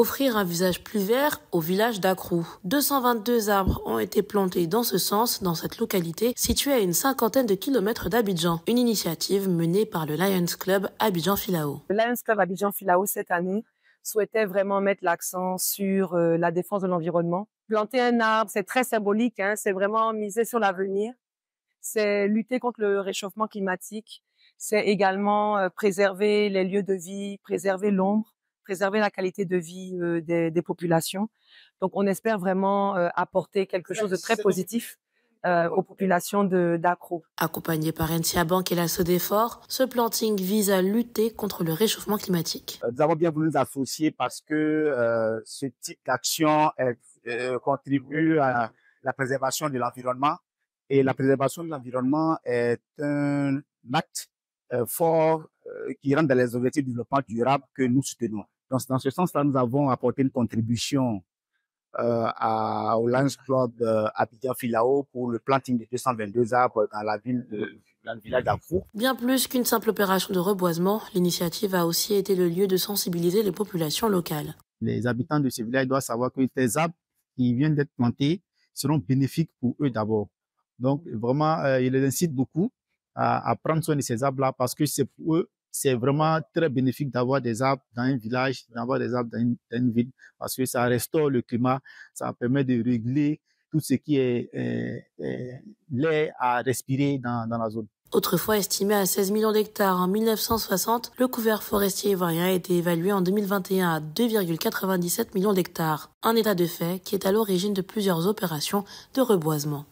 offrir un visage plus vert au village d'Akrou. 222 arbres ont été plantés dans ce sens dans cette localité située à une cinquantaine de kilomètres d'Abidjan. Une initiative menée par le Lions Club Abidjan Filao. Le Lions Club Abidjan Filao cette année souhaitait vraiment mettre l'accent sur euh, la défense de l'environnement. Planter un arbre, c'est très symbolique, hein, c'est vraiment miser sur l'avenir, c'est lutter contre le réchauffement climatique, c'est également euh, préserver les lieux de vie, préserver l'ombre, préserver la qualité de vie euh, des, des, populations. Donc, on espère vraiment apporter quelque chose de très positif euh, aux populations d'Accro. Accompagné par NCA Bank et la Sodefort, ce planting vise à lutter contre le réchauffement climatique. Euh, nous avons bien voulu nous associer parce que euh, ce type d'action euh, contribue à la préservation de l'environnement et la préservation de l'environnement est un acte euh, fort qui rentre dans les objectifs de développement durable que nous soutenons. Donc, dans ce sens-là, nous avons apporté une contribution euh, à, au Lions Club euh, Abidjan Filao pour le planting de 222 arbres dans la ville de dans le village d'Akrou. Bien plus qu'une simple opération de reboisement, l'initiative a aussi été le lieu de sensibiliser les populations locales. Les habitants de ce village doivent savoir que ces arbres qui viennent d'être plantés seront bénéfiques pour eux d'abord. Donc vraiment, euh, il les incite beaucoup à, à prendre soin de ces arbres-là parce que c'est pour eux c'est vraiment très bénéfique d'avoir des arbres dans un village, d'avoir des arbres dans une, ville, parce que ça restaure le climat, ça permet de régler tout ce qui est l'air à respirer dans, dans la zone. Autrefois estimé à 16 millions d'hectares en 1960, le couvert forestier ivoirien a été évalué en 2021 à 2,97 millions d'hectares. Un état de fait qui est à l'origine de plusieurs opérations de reboisement.